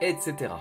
etc.